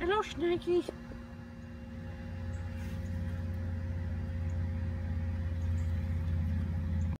Hello, Snaky.